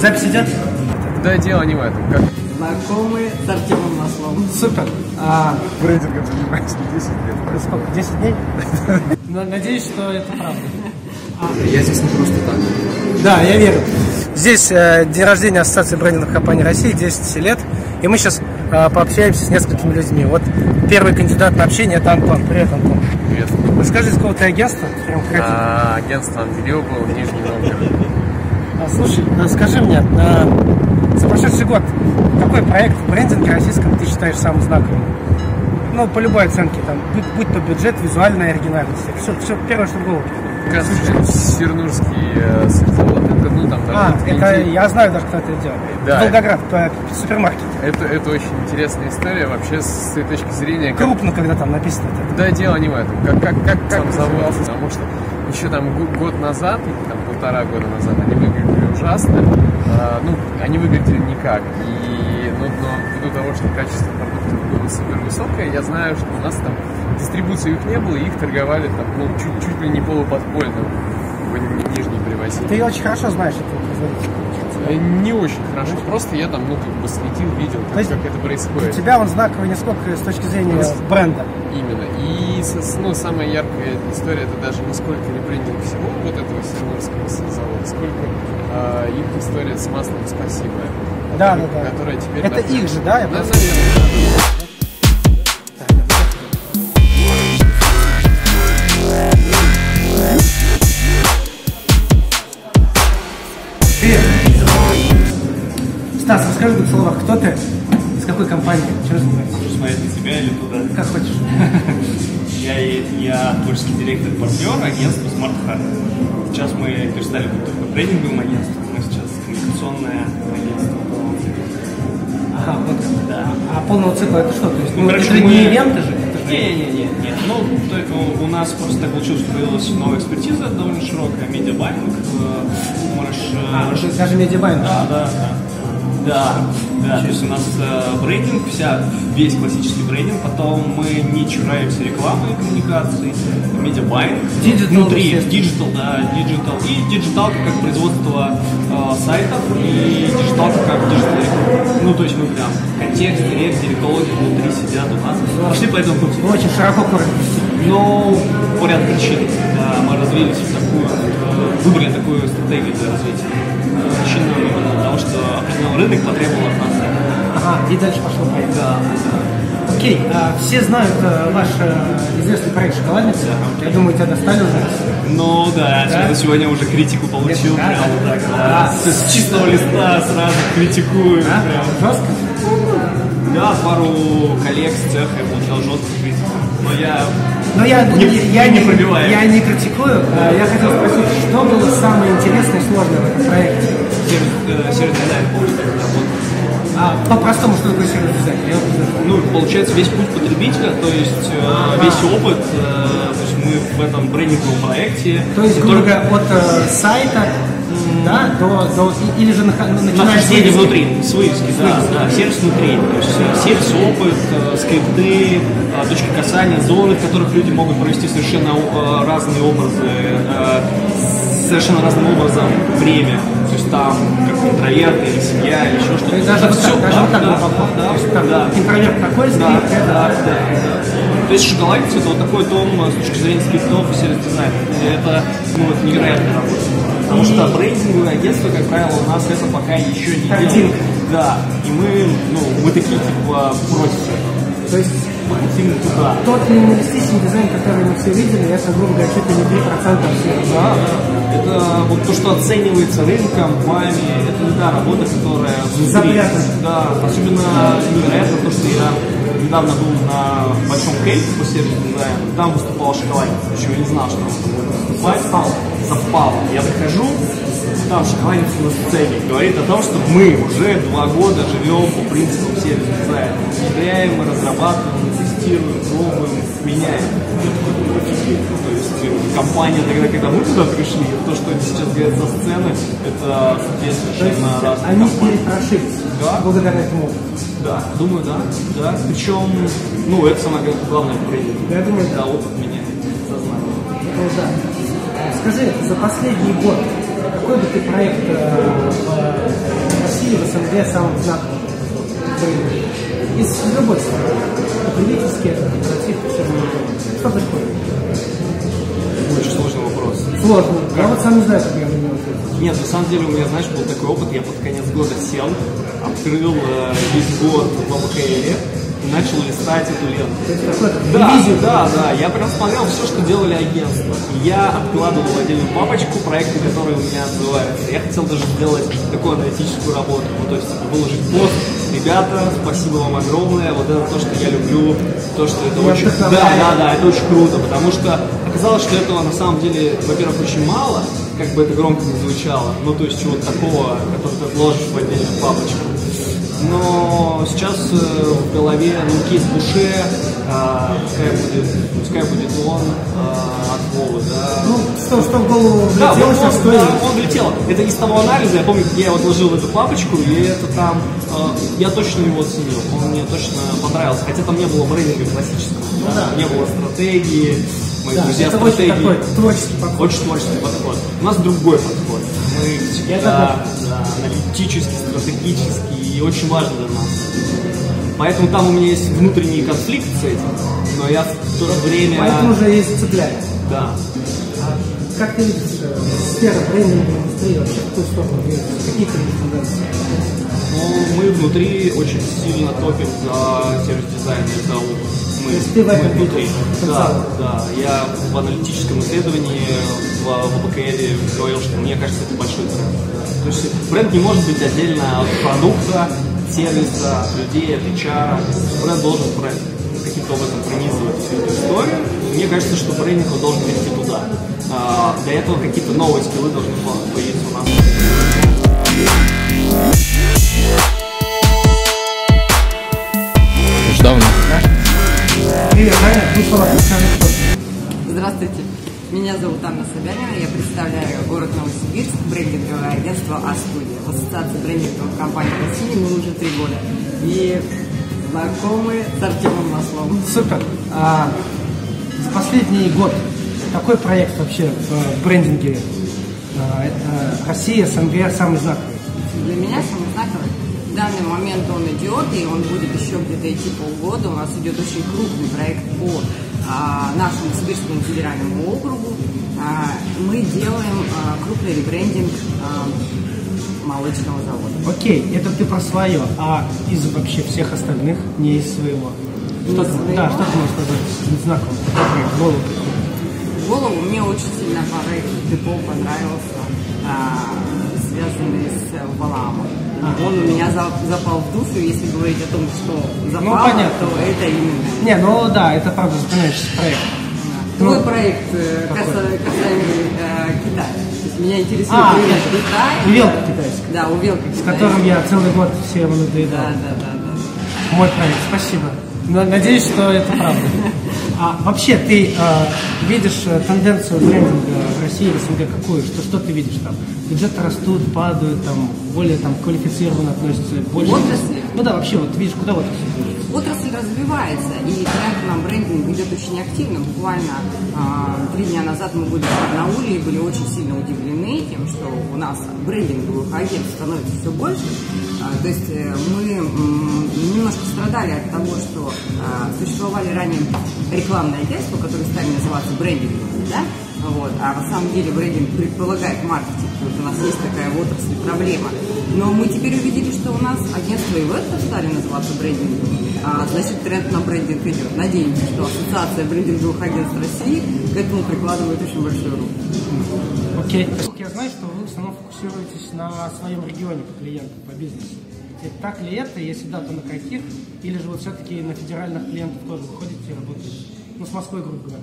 Запись идет? Да, дело не в этом. Как Знакомые с Артемом Масловым. Супер. А, брендингом занимаюсь 10 лет. сколько, 10 дней? На- Надеюсь, что это правда. Я здесь не просто так. Да, я верю. Здесь э, день рождения Ассоциации брендинговых компаний России, 10 лет. И мы сейчас э, пообщаемся с несколькими людьми. Вот первый кандидат на общение это Антон. Привет, Антон. Привет. Расскажи, с какого ты агентства? Прям. А, агентство Андреева был в Нижний Новгород. А, Слушай, а скажи мне, а, за прошедший год какой проект в брендинге российском ты считаешь самым знаковым? Ну, по любой оценке, там, будь, будь то бюджет, визуальная оригинальность. Все, все первое, что в голову. приходит. Как раз Сернурский э, это, ну, там, А, там, это иди- я знаю даже, кто это делал. Да. Волгоград, по- супермаркет. это, это очень интересная история вообще с той точки зрения, как Крупно, когда там написано это. Да, дело не в этом. Как, как, как, сам завод, потому что еще там год назад, там полтора года назад, они ужасно. А, ну, они выглядели никак. И, ну, но ввиду того, что качество продуктов было супер высокое, я знаю, что у нас там дистрибуции их не было, и их торговали там, ну, чуть, чуть ли не полуподпольно в Ни- Нижний привозили. Ты очень хорошо знаешь этого производителя. Э, Не очень хорошо, просто я там, ну, как бы следил, видел, как, есть как это Для происходит. тебя он знаковый не сколько с точки зрения бренда. Именно. И ну, самая яркая история это даже не сколько ребрендинг всего вот этого Сернурского завода, сколько а, их история с маслом «Спасибо», Да, которая- да, да. которая теперь... Это находится- их же, да? Я Да, просто- наверное, чем занимаешься? смотреть на тебя или туда. Как хочешь. Я, я творческий директор партнер агентства Smart Heart. Сейчас мы перестали быть только брендинговым агентством, мы сейчас коммуникационное агентство. Ага, вот. Да. А полного цикла это что? То есть, Ну, ну, это же мы- не ивенты же? Не-не-не, нет. Ну, то у, у нас просто так получилось, что появилась новая экспертиза довольно широкая, медиабайинг. э, Мы расш- А, уже даже медиабайинг. Да, да, да. Да, да, то есть у нас э, брендинг, вся, весь классический брендинг, потом мы не чураемся рекламы и коммуникаций, медиабайинг, digital, внутри, digital, да, digital, и диджиталка как производство э, сайтов, и диджиталка как digital реклама. Ну, то есть мы прям контекст, директ, директологи внутри сидят у нас. Пошли по этому пути. Очень широко. Ну, по ряду причин. Да, мы развились в такую, э, выбрали такую стратегию для развития. Э, Причина именно что определенный рынок потребовал от нас. Ага, и дальше пошло проект. Да, Окей, а все знают э, ваш э, известный проект «Шоколадница». Я думаю, тебя достали уже. Ну да, Да? сегодня уже критику получил, Да? прям вот так, да. С, с чистого листа сразу критикую. А? прям. Жестко? Да, пару коллег с цеха я получал жесткую критику. Но я Но я Не- я, не пробиваем. Я не критикую. а Я хотел спросить, что было самое интересное и сложное в этом проекте? Сервис, сервис дизайн полностью. А по-простому, что такое сервис дизайн? Я. Ну, получается, весь путь потребителя, то есть э, весь опыт, э, то есть мы в этом брендинговом проекте. То есть, грубо который- говоря, от э, сайта да, до, до или же ну, Нахождение внутри, с вывески, да, да, сервис внутри, то есть э, сервис, опыт, скрипты, точки касания, зоны, в которых люди могут провести совершенно разные образы, совершенно разным образом время, там как интроверты или семья или еще То что-то. даже вот Всё, так, даже да, вот так да, да, там, да. интроверт такой, Да, да, это, да, да. То есть шоколадница это вот такой дом э, с точки зрения скриптов и сервис дизайна. Это, ну, это невероятная работа. Потому что брендинговое агентство, как правило, у нас это пока еще не делает. Да. И мы, ну, мы такие типа против этого. То есть Хотим туда. тот минималистичный дизайн, который мы все видели, это, грубо говоря, чуть ли не 3% всего. Да, да. Это вот то, что оценивается рынком, вами, это не та работа, которая внутри. Запрятана. Да, особенно невероятно то, что я недавно был на большом кейсе по сервису дизайна, там выступала шоколадница, еще не знал, что он там будет выступать. Совпало. Я прихожу, там шоколадница на сцене говорит о том, что мы уже два года живем по принципам сервис дизайна. Внедряем, мы разрабатываем, тестируем, пробуем, меняем. То есть э, компания тогда, когда мы туда пришли, то, что они сейчас говорят со сцены, это две совершенно разные они компании. перепрошились Да. благодаря этому. Да, думаю, да, да. Причем, ну, это самое главное брендинг. Я думаю, Да, опыт меняет сознание. Ну да. Скажи, за последний год какой бы ты проект э, в СНГ самым знаковым? Из любой страны. Это равно. Что такое? Очень сложный вопрос. Сложно. Я вот сам не знаю, как я на него. Нет, на самом деле у меня, знаешь, был такой опыт, я под конец года сел, открыл э, весь год в АБКЛ и начал листать эту ленту. То есть такой как Да, ревизию. да, да, я прям смотрел все, что делали агентства. Я откладывал в отдельную папочку проекты, которые у меня отзываются. Я хотел даже сделать такую аналитическую работу, ну, то есть выложить пост. Ребята, спасибо вам огромное, вот это то, что я люблю, то, что это Меня очень... Да, да, да, это очень круто, потому что оказалось, что этого на самом деле, во-первых, очень мало, как бы это громко не звучало, ну, то есть чего-то такого, который ты вложишь в отдельную папочку. Но сейчас э, в голове ну, кейс Буше, а, пускай, будет, пускай будет он а, от Вовы, да. Ну, что, что в голову Да, влетело, он, сейчас он, что да, он влетел. Это из того анализа, я помню, я его отложил в эту папочку, и это там, э, я точно его оценил, он мне точно понравился, хотя там не было брендинга классического, да, не было стратегии, мои Да, друзья это очень такой творческий подход. Очень творческий подход. У нас другой подход. Мы всегда да, аналитический, стратегический и очень важно для нас. Поэтому там у меня есть внутренний конфликт с этим, но я в то же время... Поэтому уже есть цепляет. Да. Как ты видишь э, сфера брендинга индустрии вообще в какую сторону? Какие тенденции? Но мы внутри очень сильно топим за сервис-дизайн и за опыт. Мы, внутри. Да, да. Я в аналитическом исследовании в, в АБКЛ говорил, что мне кажется, это большой бренд. Да. То есть бренд не может быть отдельно от продукта, сервиса, от людей, от HR. Бренд должен бренд каким-то образом пронизывать всю эту историю. Мне кажется, что брендинг он должен вести туда. А, для этого какие-то новые скиллы должны появиться у нас. Уж давно. Привет. Здравствуйте. Меня зовут Анна Собянина, я представляю город Новосибирск, брендинговое агентство А-студия. В ассоциации брендинговых компаний России мы уже три года. И знакомы с Артемом Масловым. Супер. А, за последний год какой проект вообще в брендинге а, э, России, СНГ самый знаковый? Для меня самый знаковый. Данный момент он идет, и он будет еще где-то идти полгода. У нас идет очень крупный проект по а, нашему Сибирскому федеральному округу. А, мы делаем а, крупный ребрендинг а, молочного завода. Окей, это ты про свое, а из вообще всех остальных, не из своего. Не Что из своего? Да, что ты можешь сказать проект? Голову голову мне очень сильно проект Депо понравился, связанный с э, Валаамом. Он у меня за- запал в душу, если говорить о том, что запал, Ну, понятно. то это именно. Не, ну да, это правда запоминающийся проект. Твой Ну, проект э, какой? каса- касаемо э, Китая. Меня интересует А, Китай. увелка китайская. Да, увелка С китайская. которым я целый год всем надоедал. Да, да, да, да. Мой проект, спасибо. Надеюсь, что это правда. А вообще ты э, видишь э, тенденцию брендинга России, СНГ какую? Что, что ты видишь там? Бюджеты растут, падают, там более там квалифицированно относятся, больше. Отрасли? Ну да, вообще, вот видишь, куда отрасль движется? Отрасль развивается, и тренд на брендинг идет очень активно. Буквально а, три дня назад мы были в Барнауле и были очень сильно удивлены тем, что у нас брендинговых агентств становится все больше. А, то есть э, мы м, немножко страдали от того, что а, существовали ранее рекламные агентства, которые стали называться брендинговыми, да? Вот. А на самом деле брендинг предполагает маркетинг. Вот у нас есть такая в отрасли проблема. Но мы теперь увидели, что у нас агентства и в этом стали называться брендинговыми. А, значит, тренд на брендинг идет. Надеемся, что Ассоциация брендинговых агентств России к этому прикладывает очень большую руку. Окей. Я знаю, что вы в основном фокусируетесь на своем регионе по клиентам, по бизнесу. Это так ли это? Если да, то на каких? Или же вот все-таки на федеральных клиентов тоже выходите и работаете? Ну, с Москвой, грубо говоря.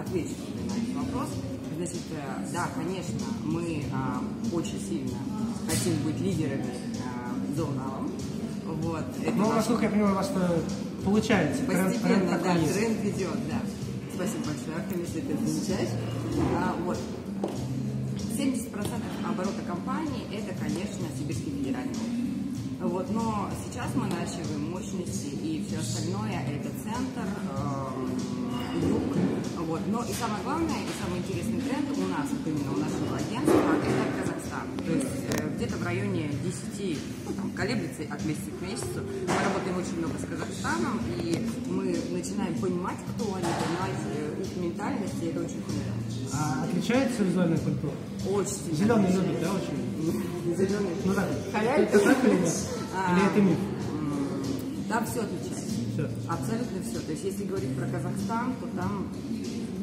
Отвечу тебе на этот вопрос. Значит, э, да, конечно, мы а, очень сильно хотим быть лидерами а, зоналом. Вот, это Ну, наш- насколько я понимаю, у вас получается. Тренд, тренд Постепенно, такой да, тренд идет, да. Спасибо большое, Артем, если ты замечаешь. А, вот. 70% оборота компании – это, конечно, Сибирский федеральный округ. Вот, но сейчас мы наращиваем мощности, и все остальное – это центр, эм, юг. Вот. Но и самое главное, и самый интересный тренд у нас, вот именно у нашего агентства – это Казахстан. То есть э, где-то в районе 10, ну, там, колеблется от месяца к месяцу. Мы работаем очень много с Казахстаном, и мы начинаем понимать, кто они, понимать э, их ментальность, и это очень круто. А отличается визуальная культура? Очень сильно. Зеленый любит, да, очень? Зеленый. Ну так. Халяль? Это так или нет? А, Или это миф? Там все отличается. Все. Абсолютно все. То есть, если говорить про Казахстан, то там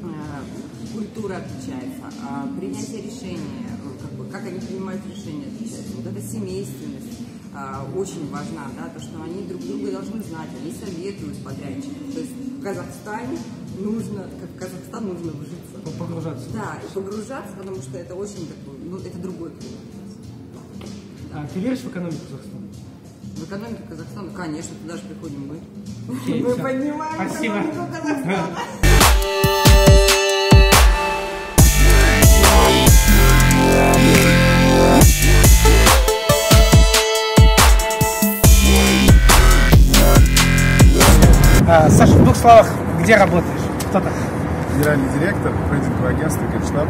э, культура отличается, а принятие решения, э, как, бы, как они принимают решения отличается. Вот эта семейственность а, очень важна, да, то, что они друг друга должны знать, они советуют подрядчикам. То есть в Казахстане нужно, как в Казахстан нужно вжиться. Погружаться. Да, и погружаться, потому что это очень такой, ну, это другой климат. А ты веришь в экономику Казахстана? В экономике Казахстана, конечно, туда же приходим мы. Мы всё. понимаем Спасибо. экономику Казахстана. А, Саша, в двух словах, где работаешь? Кто там? генеральный директор брендингового агентства Генштаб.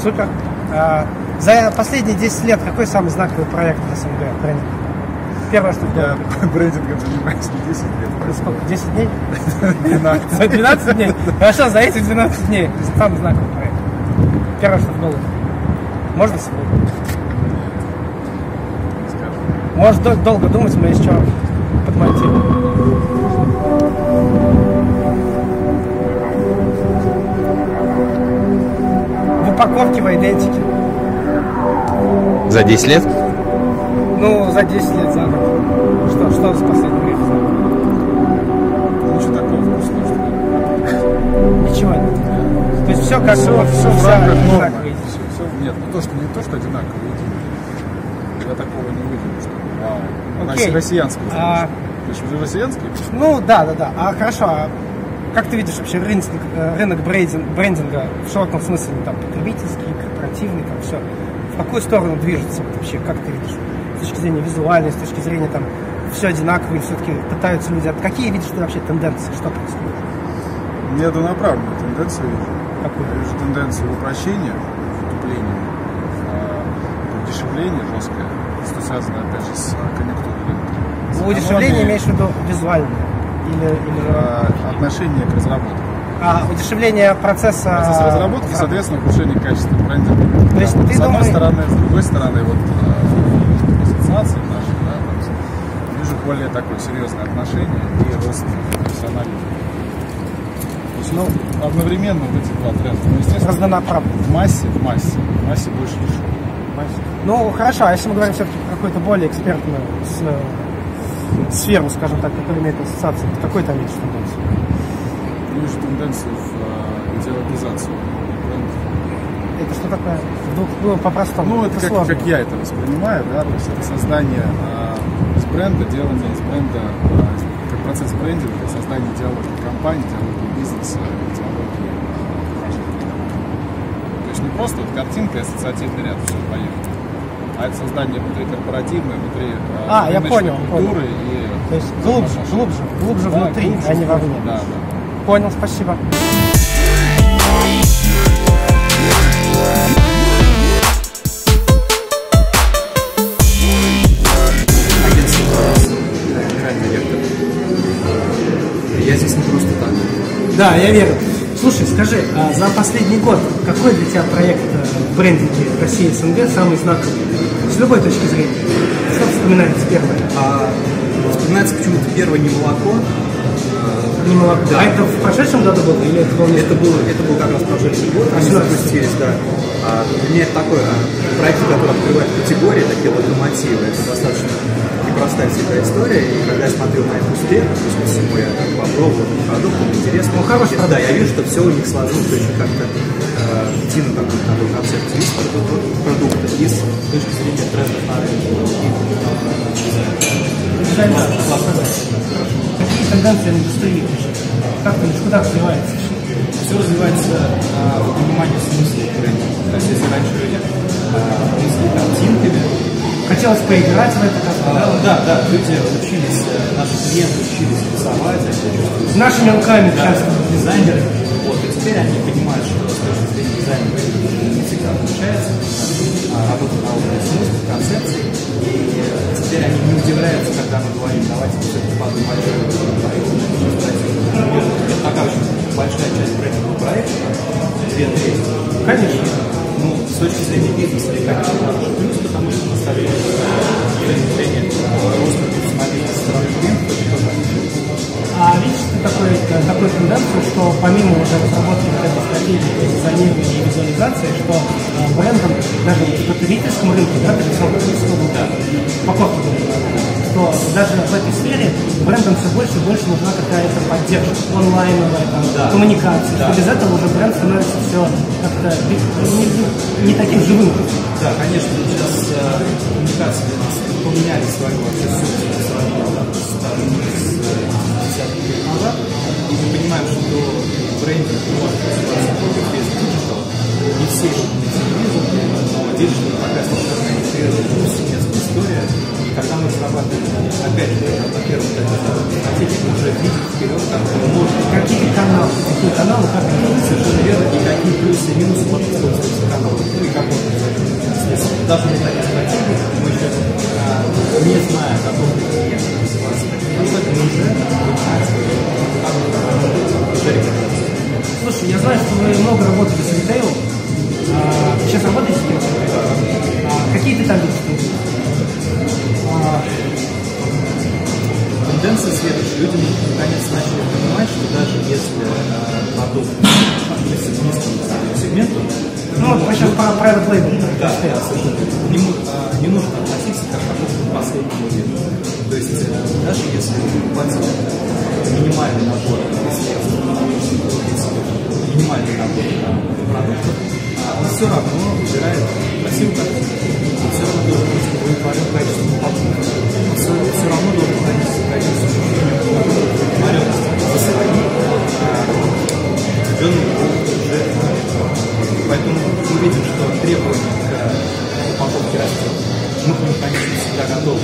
Супер. А, за последние 10 лет какой самый знаковый проект СНГ брендинг? Первое, что Я брендингом занимаюсь не 10 лет, сколько? 10 дней? 12. За 12 дней? Хорошо, за эти 12 дней. Самый знаковый проект. Первое, что в голову. Можно сегодня? Можешь дол- долго думать, мы еще подмонтируем. В упаковке, в идентике. За 10 лет? Ну, за 10 лет, за год. Что, время? за год? Ничего такого вкусного, что. Ничего нет. То есть все как Все, вот, все в вся рамках нормы. одинаковая. Все, все, нет, ну то, что не то, что одинаково. Я такого не выделю, что вау. Окей. Она россиянская. А- Ты же россиянский? Ну, да, да, да. А хорошо, а как ты видишь вообще рынок, э, рынок брендинг- брендинга в широком смысле, ну, там, потребительский, корпоративный, там, все. В какую сторону движется вот вообще, как ты видишь? С точки зрения визуальной, с точки зрения, там, все одинаково, или все-таки пытаются люди... от- Какие видишь ты вообще тенденции, что происходит? Я однонаправленную тенденцию вижу. Какую? Я вижу тенденцию упрощения, утупления, а, удешевление жесткое, что связано, опять же, с а, конъюнктурой Удешевление имеешь в виду визуальное? Или, или... а, отношение к разработке. А, удешевление процесса... Процесс разработки, соответственно, ухудшение качества брендинга. То есть Там, ты с одной думаешь- стороны, с другой стороны, вот э, ассоциации наши, да, там, вижу более такое серьезное отношение и рост профессионализма. То есть, ну, одновременно вот эти два тренда. Ну, естественно, Разнонаправленно. в массе, в массе, в массе больше дешево. Ну, хорошо, а если мы говорим все-таки про какую-то более экспертную с- э, сферу, скажем так, которая имеет ассоциацию, то какой там видишь тенденцию? Вижу тенденцию в э, идеологизацию. Это что такое? Ну, по-простому. Ну, это как, сложно. как я это воспринимаю, да, то есть это создание э, из бренда, делание из бренда, э, как процесс брендинга, создание идеологии компании, идеологии бизнеса, идеологии э. То есть не просто вот картинка и ассоциативный ряд, все, поехали. А это создание внутри корпоративное, внутри э, А, я понял, культуры и То есть глубже, глубже, глубже Да, внутри, глубже а не вовне. Да, да. Понял, спасибо. Да, я верю. Слушай, скажи, а за последний год какой для тебя проект э, в брендинге России СНГ самый знаковый? С любой точки зрения. Что вспоминается первое? А, вспоминается почему-то первое не молоко. Не молоко. А это в прошедшем году было или это было Это был, это был как раз прошедший год, они 18. запустились, да. А, для меня это такой а, проект, который открывает категории, такие локомотивы. Это достаточно непростая всегда история. И когда я смотрел на этот успех, то есть всему я так попробовал продукт, он интересный. Ну, хороший да, продукт. я вижу, что все у них сложилось очень как-то э, единый такой, такой концепт из продукта, продукта, и с точки зрения трендов на рынке. Да, в индустрии? Как ты куда развивается? Все развивается а, в понимании смысла бренда. То есть если раньше люди а, мыслили картинками, Хотелось поиграть в это да, да, да, люди учились, наши клиенты учились рисовать. С нашими руками да, часто. Дизайнеры. Вот, и теперь они понимают, что с точки э, зрения дизайна не всегда получается. А Работа на уровне концепции. И теперь они не удивляются, когда мы говорим, давайте все-таки падаем большую Пока очень большая часть проектного проекта, две трети. Конечно. Что даже в этой сфере брендам все больше и больше нужна какая-то поддержка, онлайновая там, Да. коммуникация, Да. что без этого уже бренд становится все как-то не, не таким живым. Да, конечно, сейчас э, коммуникации у нас поменяли свою вообще суть, э, 50 лет назад. И мы понимаем, что брендинг не может развиваться только без диджитала. Не все идут на телевизор, но диджитал пока совершенно интегрирована повсеместная история. Когда мы разрабатываем, опять же, во-первых, мы уже видим вперед, как можем Какие каналы, какие каналы, как Совершенно верно. И какие плюсы и минусы может использовать каналы. Ну и как он Естественно, даже не зная стратегии, мы еще а, не зная, какой клиент развиваться. Ну, это мы уже как. Слушай, я знаю, что вы много работали с ритейлом. А, сейчас работаете с кем-то? А, какие ты там видишь? Тенденция следующая. Люди наконец начали понимать, что даже если продукт относится к низкому сегменту, ну, вот мы сейчас про private label. Да, да, совершенно. Не, а, не нужно относиться как к века. То есть э, даже если вы платите минимальный набор средств, минимальный набор да, продуктов, а, он все равно выбирает красивую картинку. Все равно должен быть удовлетворен качеством покупки. Он все, все равно должен относиться к ощущению удовлетворенности за свои а, определенные уже Поэтому мы видим, что требования к упаковке растет. Мы к ним, конечно, всегда готовы.